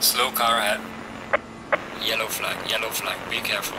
Slow car ahead. Yellow flag, yellow flag, be careful.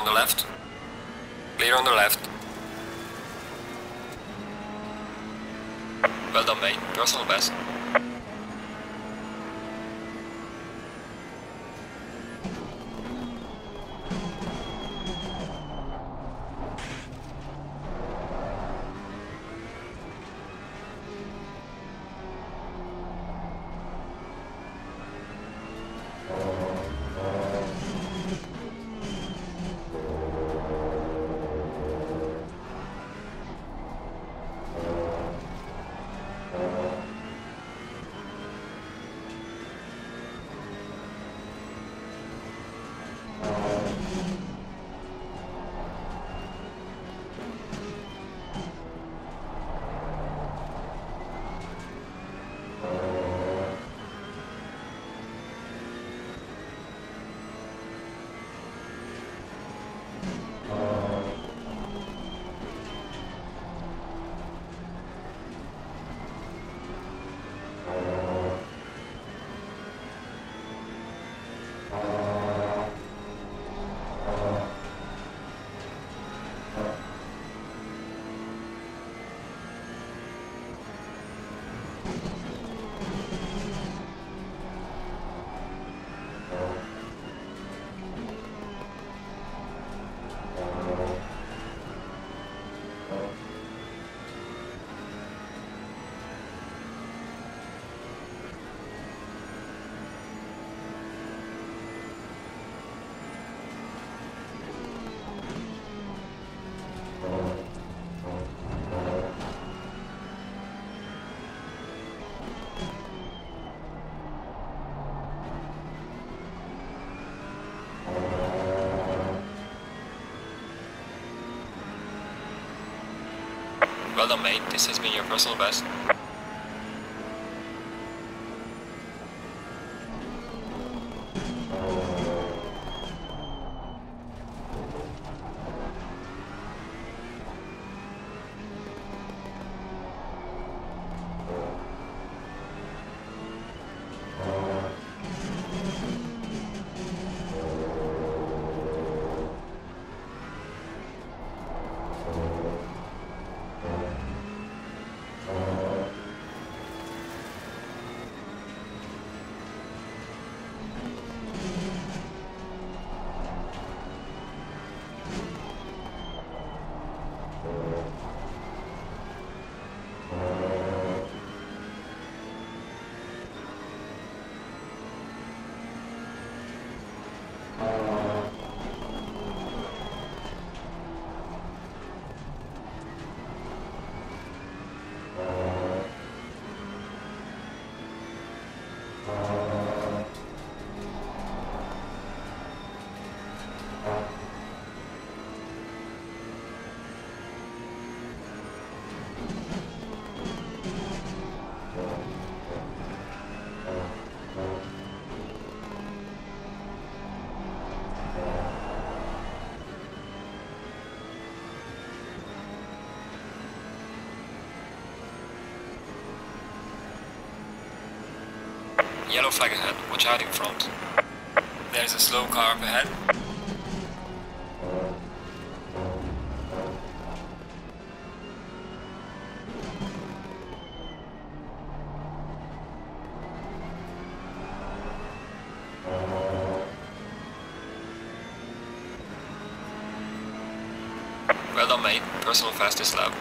On the left. Clear on the left. Well done, mate. Personal best. Well done, mate. This has been your personal best. Yellow flag ahead. Watch out in front. There's a slow car up ahead. Well done mate, personal fastest lap.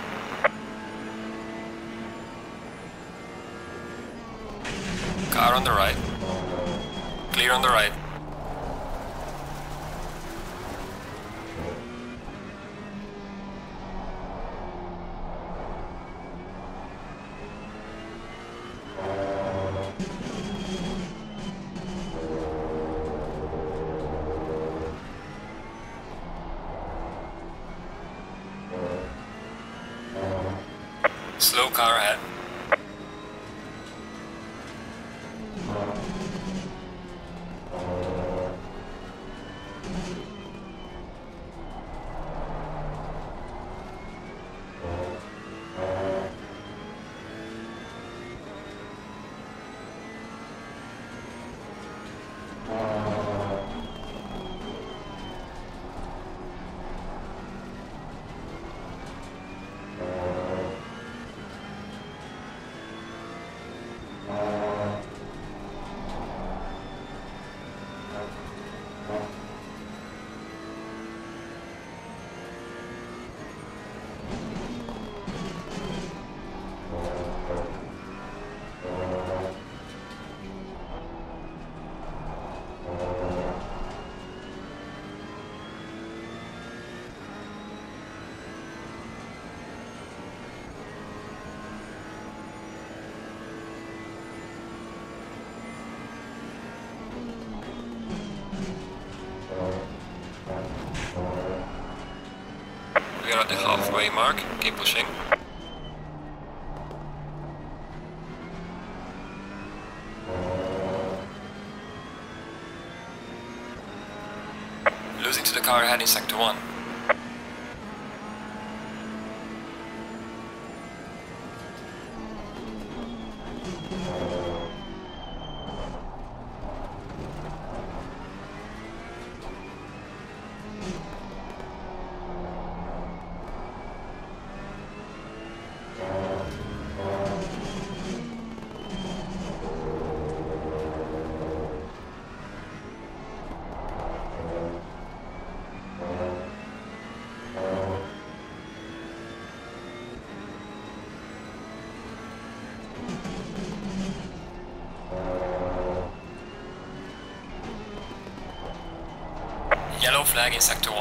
Are at the halfway mark. Keep pushing. Losing to the car ahead in sector 1. Yellow flag in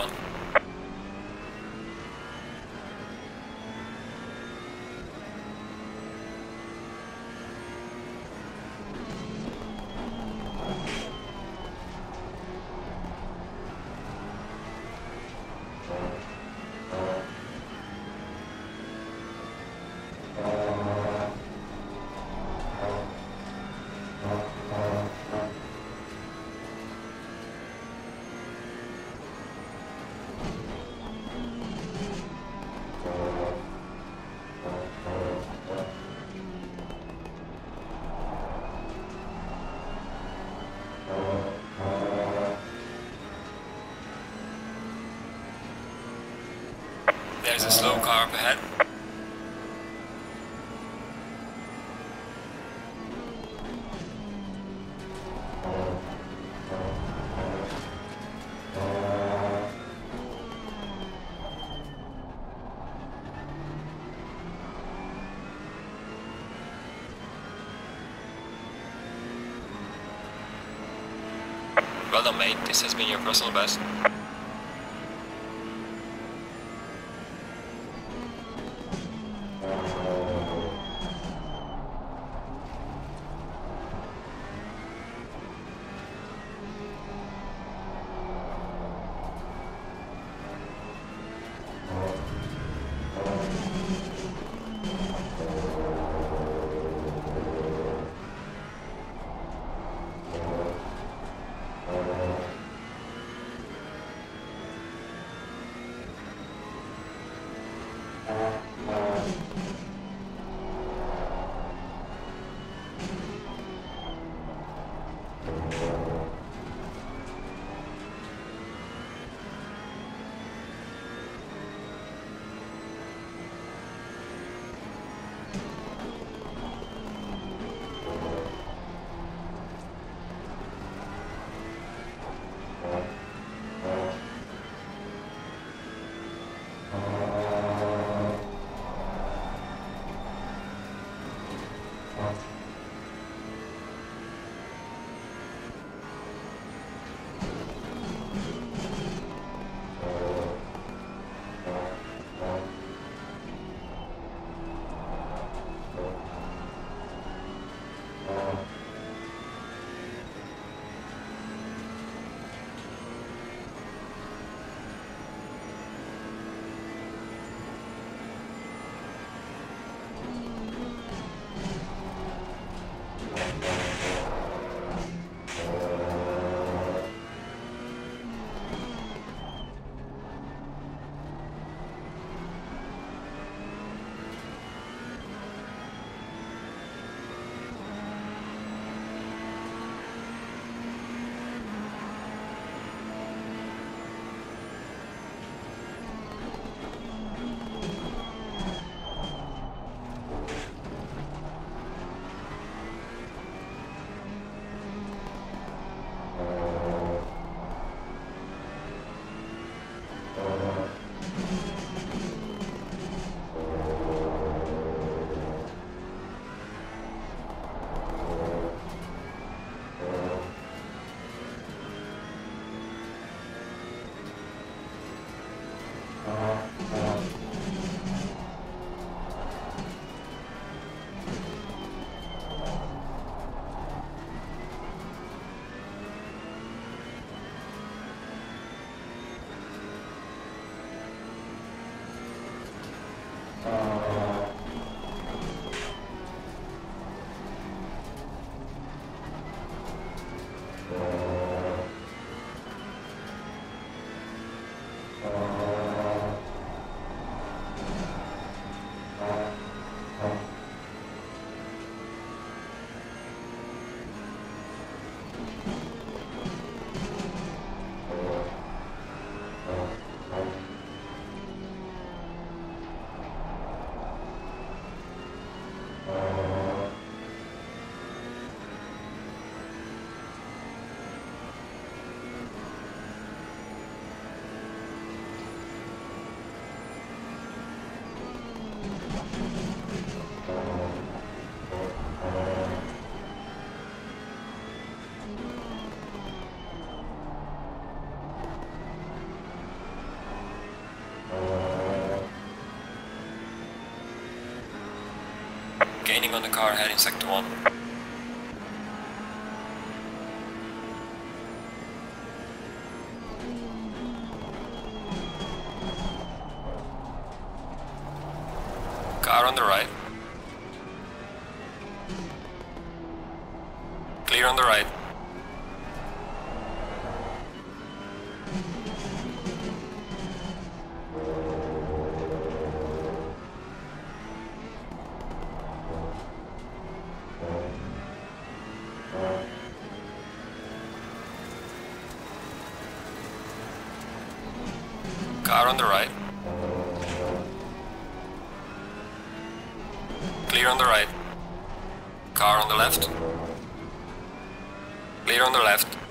sector 1. There's a slow car up ahead. Well done mate, this has been your personal best. Bye. Gaining on the car heading sector 1. On the right. Clear on the right. Car on the left. Clear on the left.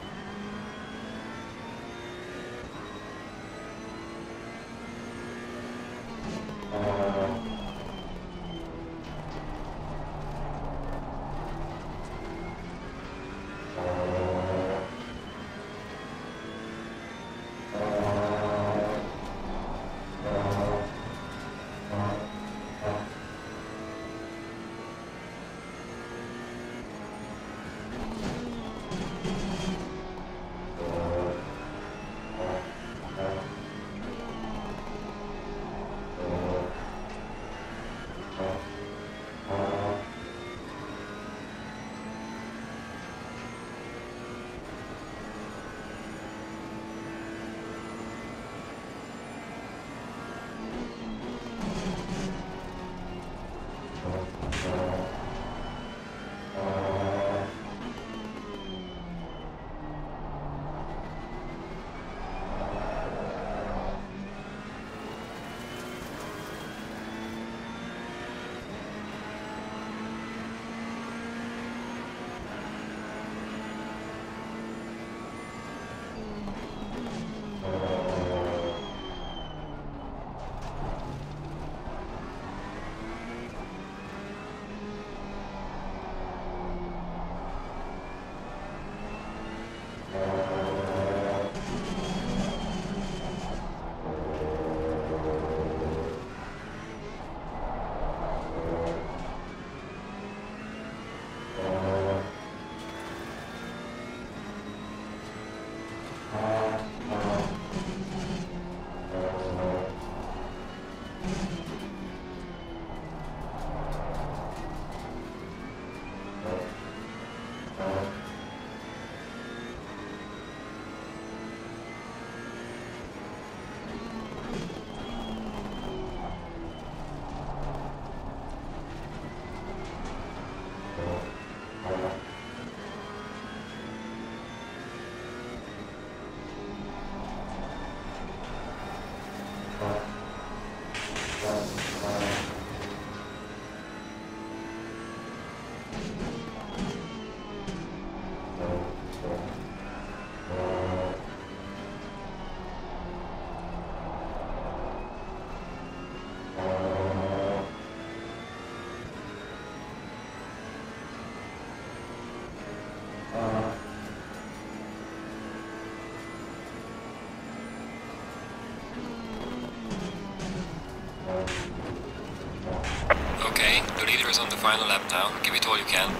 On the final lap now. Give it all you can.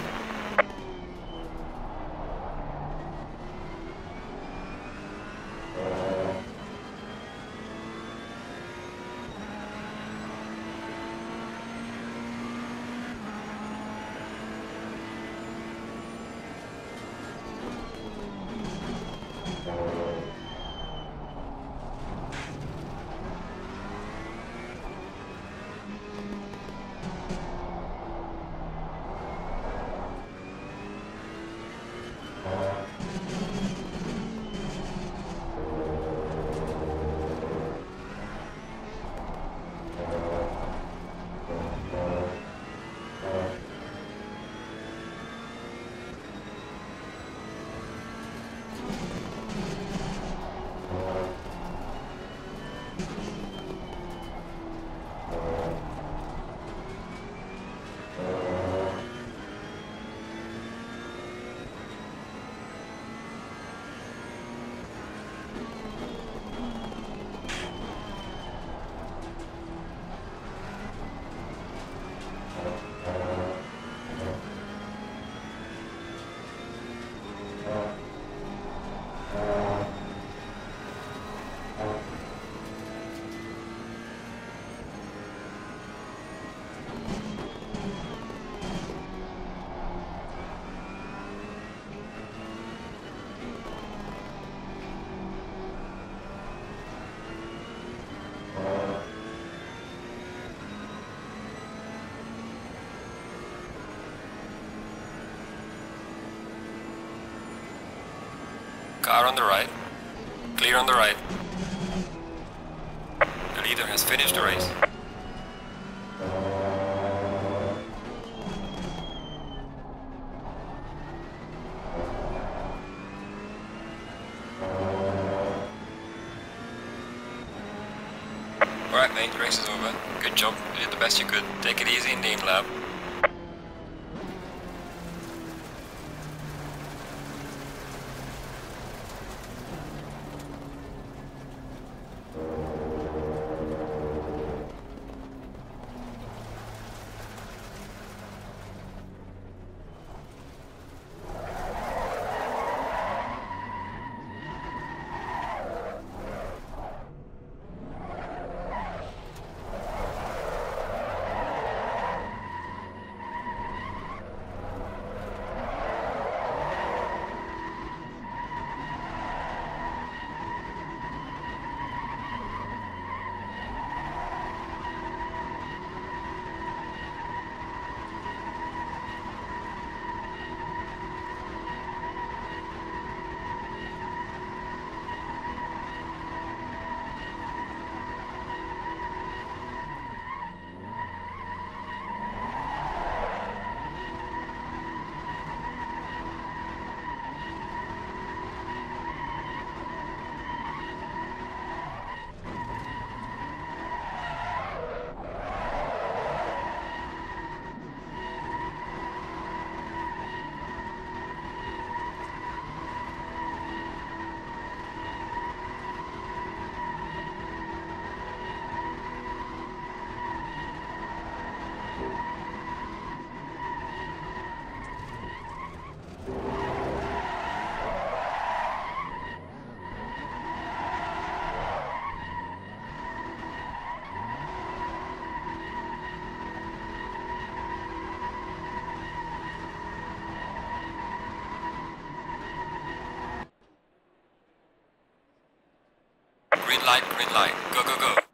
On the right. Clear on the right. The leader has finished the race. Alright mate, race is over. Good job, you did the best you could. Take it easy in the. Green light, green light. Go, go, go.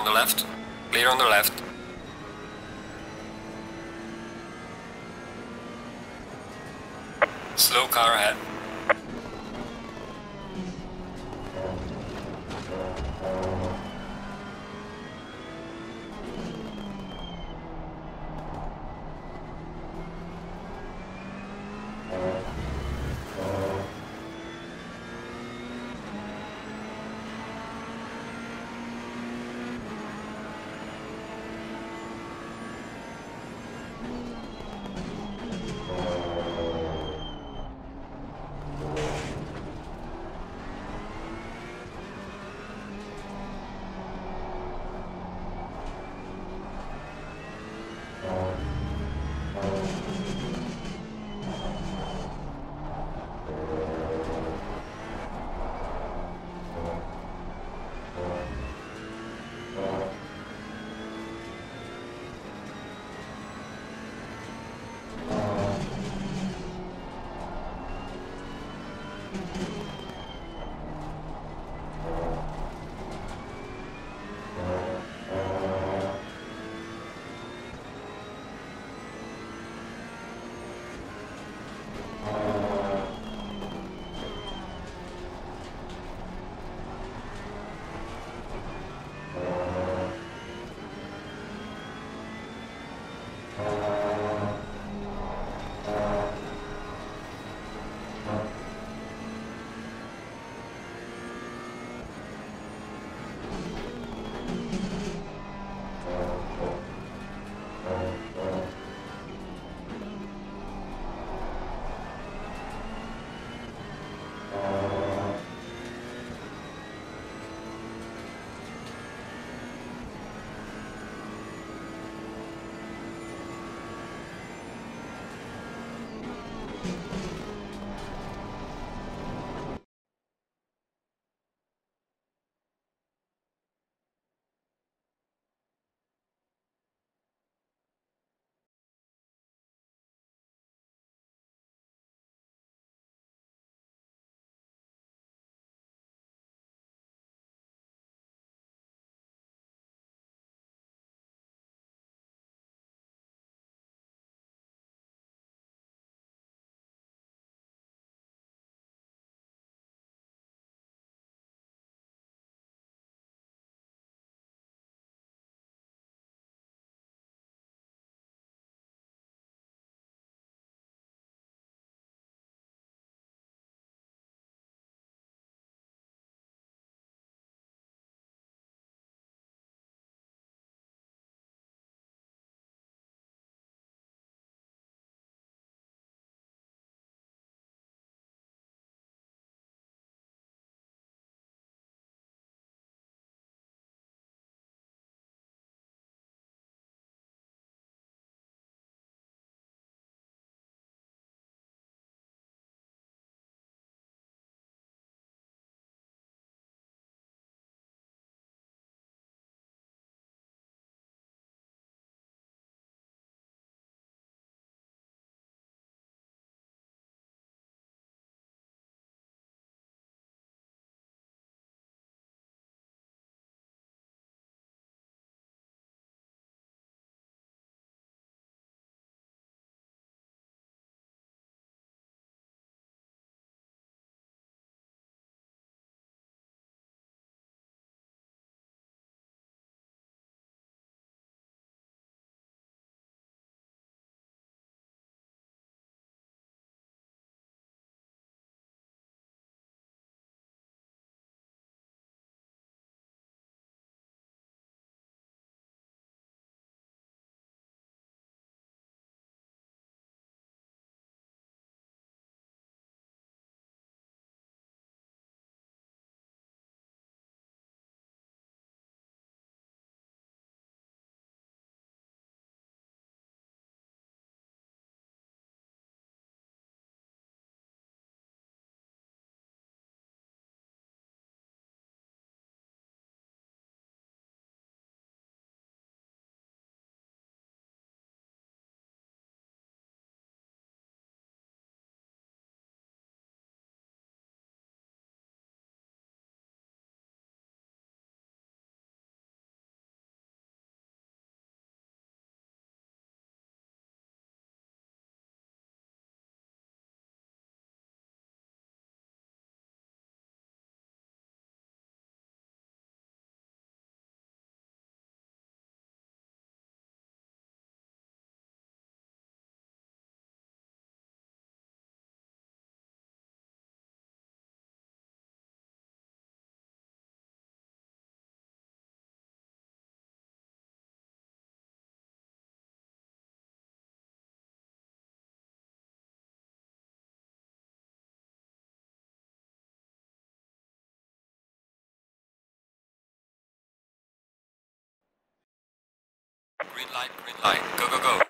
On the left. Clear on the left. Slow car ahead. Green light, green light. Go, go, go.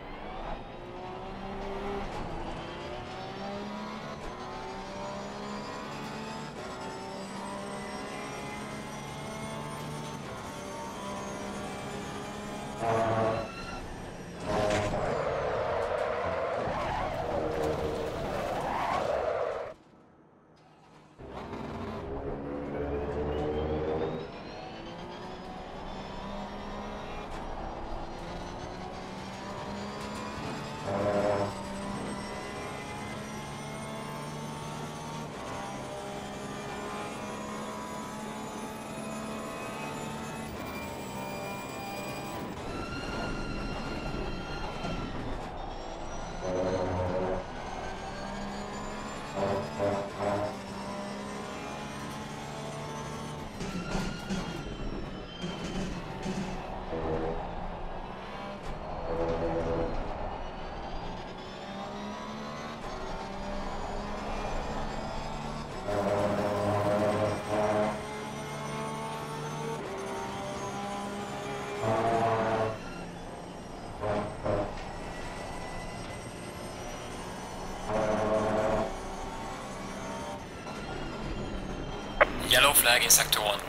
Yellow flag in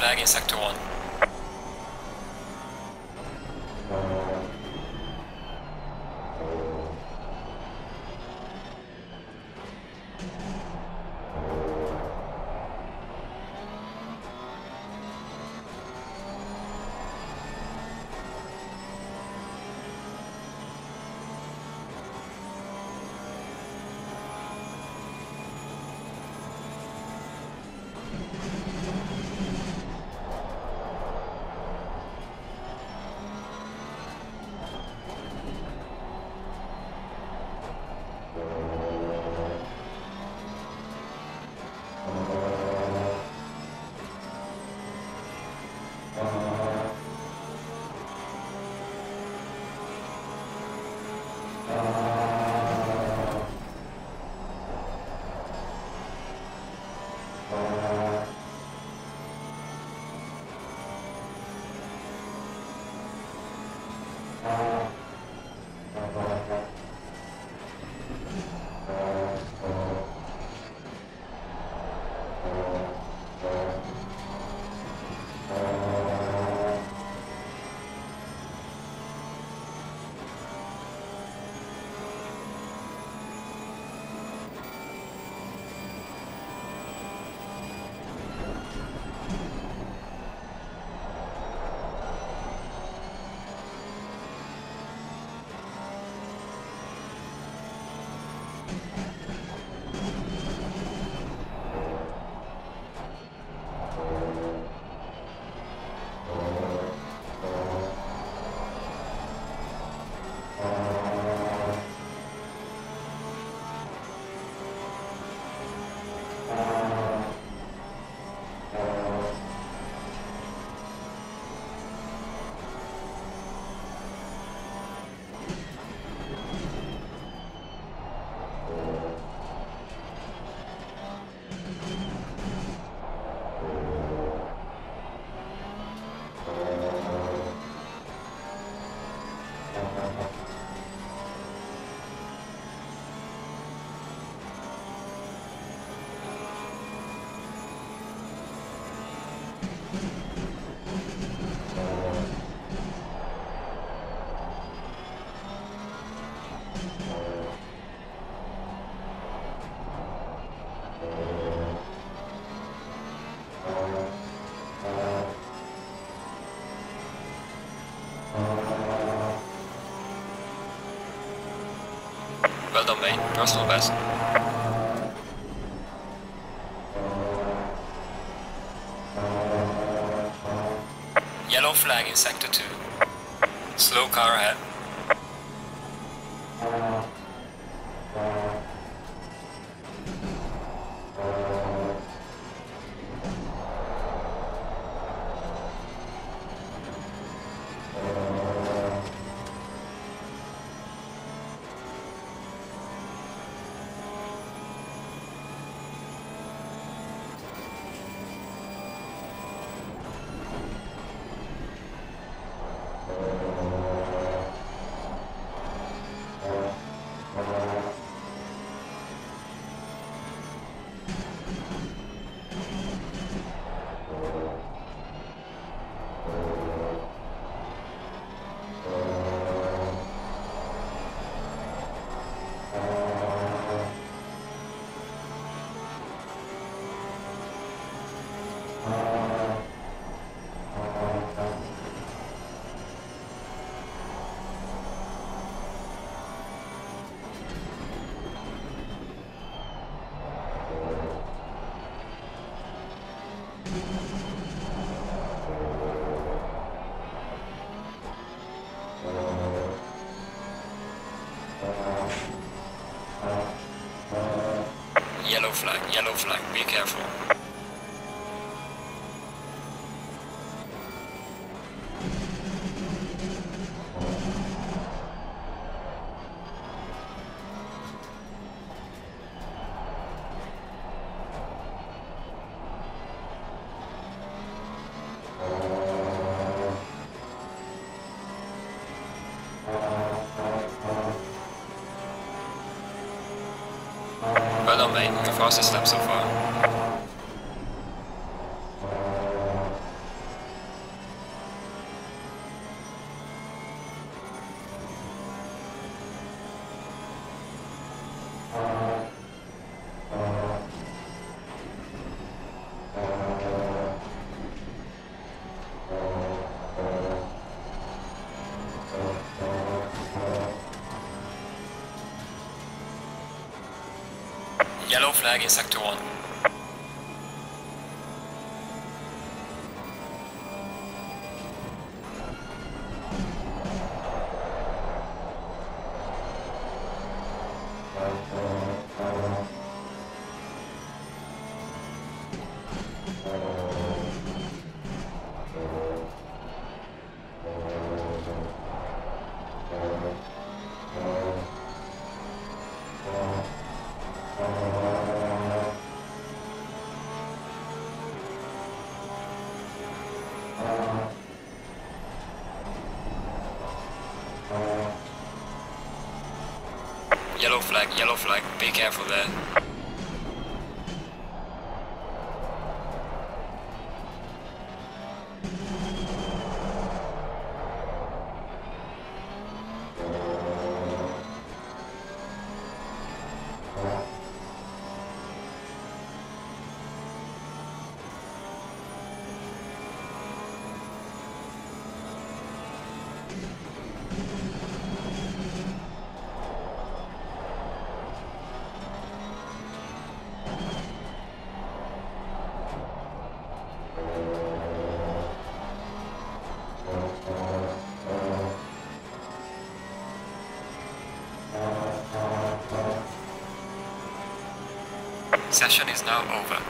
flag in Well done, mate. Careful. Well done, mate. Fastest lap so far. Yellow flag in sector 1. Yellow flag, yellow flag, be careful there. Session is now over.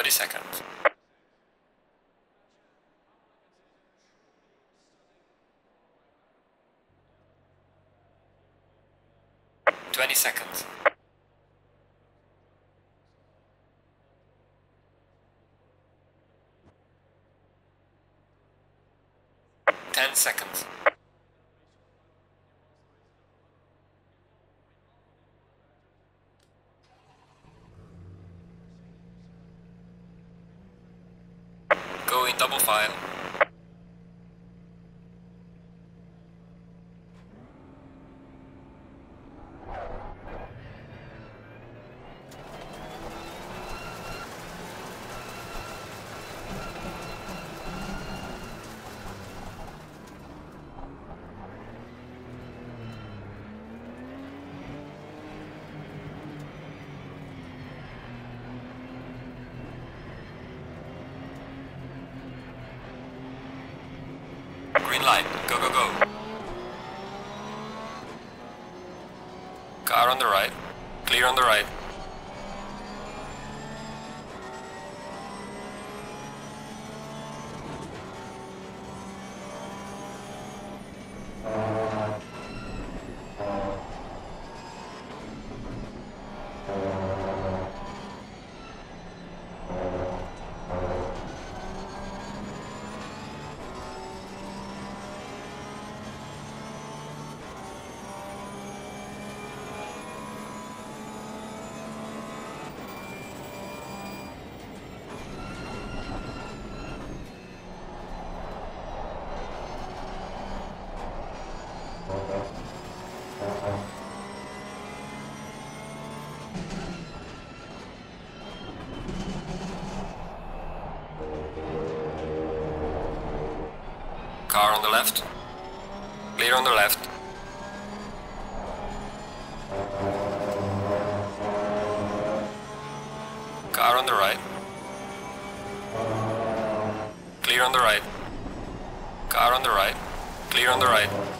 30 seconds. Twenty seconds. Ten seconds. here on the right. The left. Clear on the left. Car on the right. Clear on the right. Car on the right. Clear on the right.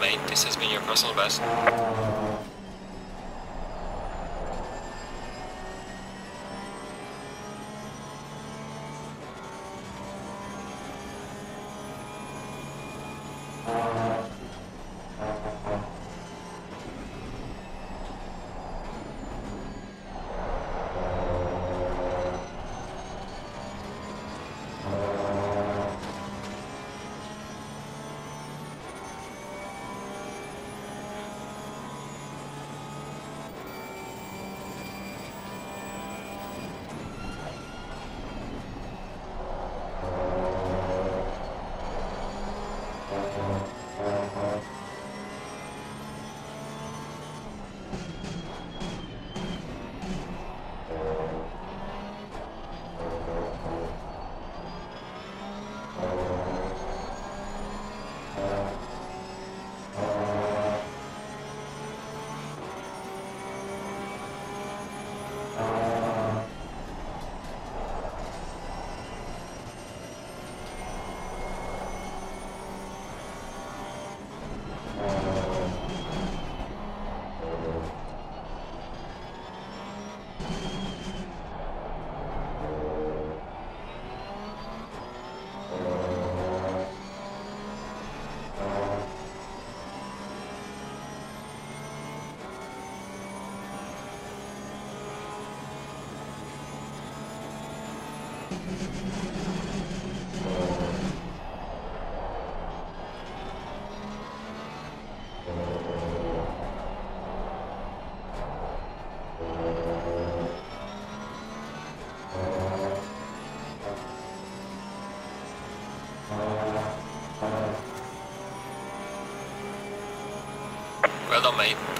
This has been your personal best.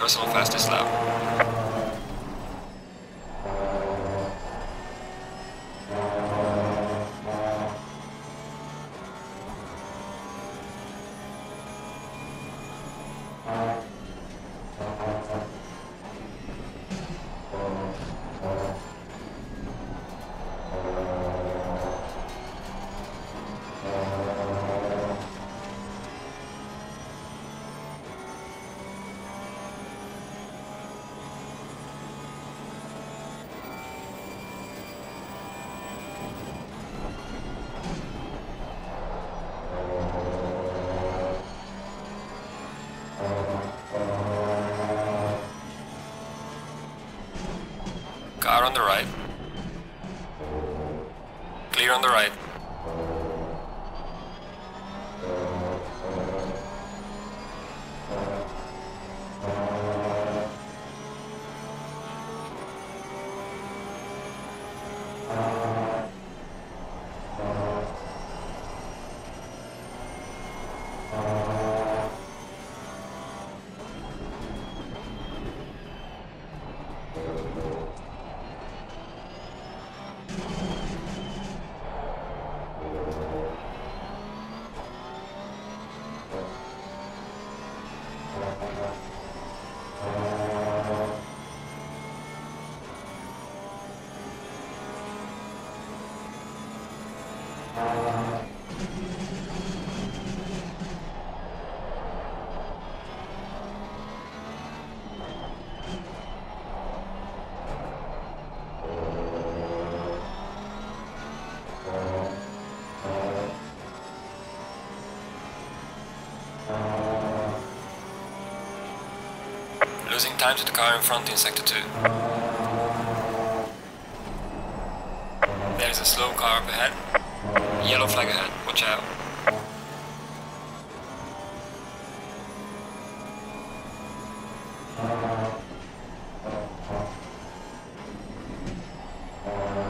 Personal fastest lap. On the right. Losing time to the car in front in sector 2. There's a slow car up ahead. Yellow flag ahead, watch out. Car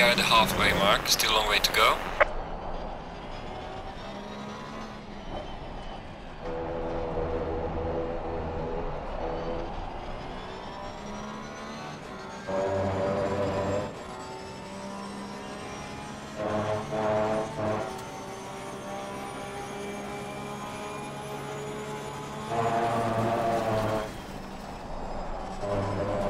we are at the halfway mark, still a long way to go. Thank